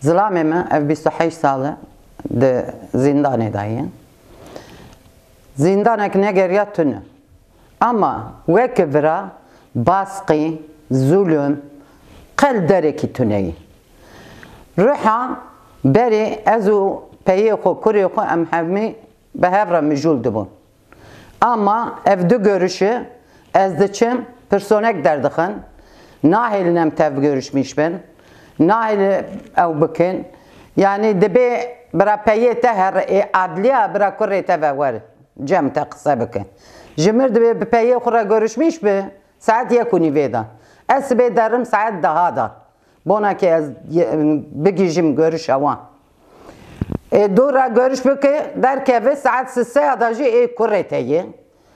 Zilamê me ev 28 sal e di zindanê daye. Zindanek negeriya tune. Ama weke vira baskı, zulüm, qel derekî tuneyî. Riha berê ez û peyê xwe kurê xwe em hemî bi hev. Ama ev du görüşü ez personek derdixin. Nahêlin em tev görüşmüş bin. نایل او بکن یعنی دبی برا پیته هر عدلیه برا کره تبور جمع تقصه بکن جمر دبی پیه خورا görüşmüş be saat yakuni vedan. Ez be derim saat daha da. Bona ki ez bigijim görüş avan. E, dora görüş bükü der ki ve saat sisse adacı e kurreteyi.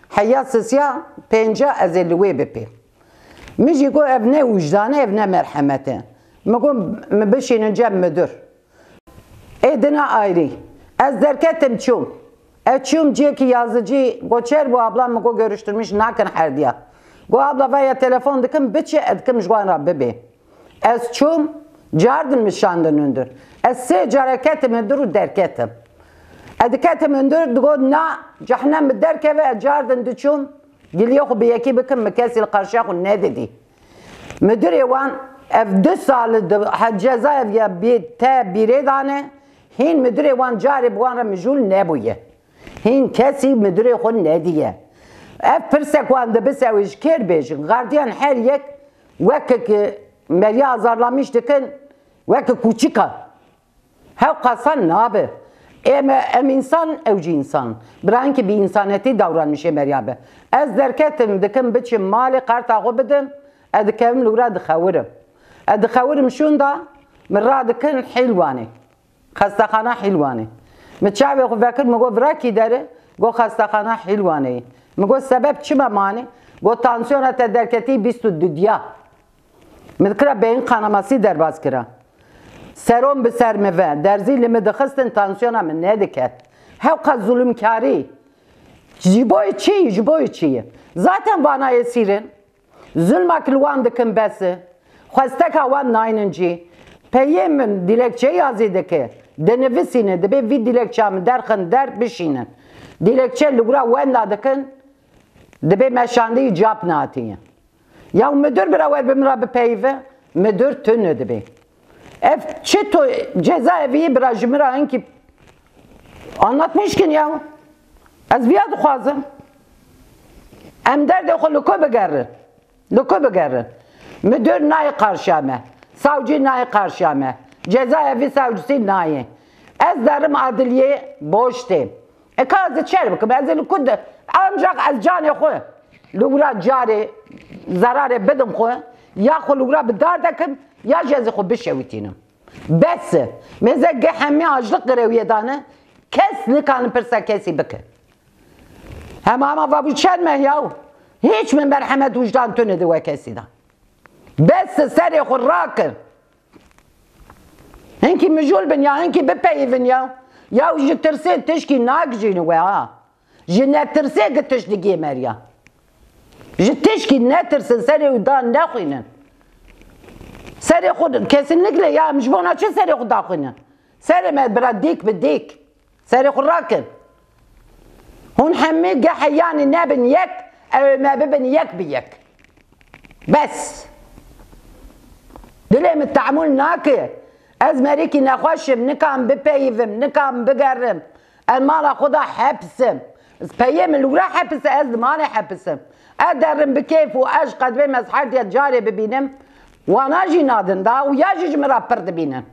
Hayat sisya penca ezelliwe bepe. Mijigo evne vicdanı evne merhamete. Ne ne e. Bişînin cem müdür. Ê dina ayrî. Ez derketim çûm. Ez çûm ciyekî yazıcı goçer bu ablam got görüştürmüş nakin herdiya. Got abla veya telefon dikim biçe edikim ji wan re bibê. Ez çûm cardin mişandin hundir. Ez sê care ketim hundir û derketim. Ez diketim hundir digot na cehennem bi derkeve ez cardin diçûm giliye xwe bi yekî bikim mi qarşiya xwe nedidî. Müdürê wan Ev dü saldı cezaeviye bir te bire dane hin müdüre wan cari bu ara mijul ne buye. Hin kesi müdüre xun ne diye. Ev pirsek wan de bise wiş kir bejin. Gardiyan her yek vekek meli azarlamış dikin vekek kuçika. Hev kasan nabi. Em, em insan evci insan. Biran ki bir insaneti davranmış emeriyabe. Ez derketim dikim biçim mali karta gubidin. Edikevim lura dixevirim. ادخورم شون دا من را دکن حلوانه خستخانه حلوانه من چاوی خو فکر مگو برا کی داره گو خستخانه حلوانه مگو سبب چی ممانه گو تانسیون تا درکتی بیست و دودیا من کرا به این قانماسی درباز کرا سرون به سر موه درزی لما دخستن تانسیون من ندکت هاو قد ظلم کاری جبوی چی جبوی چیه زاتن وانا اسیرن ظلمک لوان دکن بسه Xwesteka wan naynin cî. Peyê min dilekçe yazî dike. Dinivîsîne dibe vî dilekçe min derxin der bişînin. Dilekçe li gura wenda dikin. Dibe meşandî cap natiye. Ya müdür bir awel bimra bipeyve, müdür tünü dibe. Ev çito cezaevi bir ajmira enki anlatmışkin ya. Ez viya dixwazim. Em derdê xwe li ku bigerin. Li. Müdür nayê qarşıya me. Savcı nayê qarşıya me. Cezaevi savcısı nayê. Ez derim adliye boş têm. E ka ez çer bikim. Ez li ku de ancak ez canê xwe li wira carê zararê bidim xwe ya xwe li wira bi dar dekim ya ji ez ê xwe bişewîtînim. Bes e. Mêze ge hemî ajlik girêwiye dane kes nikanin pirsa kesî bike. Hem ama va bu çend me yaw. Hiç min merhemet vicdan tune de we بس سري خراك انكي مجول بنيا انكي ببي بنيا يا. وجي ترسي تشكي ناك جيني ويا آه. جينا ترسي قتش دقي ماريا جي تشكي ناترس سري ودان داخوين سري خود كاسن نقلي يا مجبونا شو سري خود داخوين سري ما براديك بديك. سري خراك هون حمي قا حياني نابن يك أو ما ببن يك بيك. بس. دلهم التعامل ناکه. از مریکی نخوشم نکام بپیوم نکام بگرم. المال خدا حبسم. پیم الورا حبس از دمان حبسم. ادرم بکیف و اش قد بیم از حد یه جاری ببینم. وانا جی نادن دا و یا جیج مرا پرد بینم.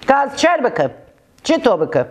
که از چر بکم؟ چی تو بکم؟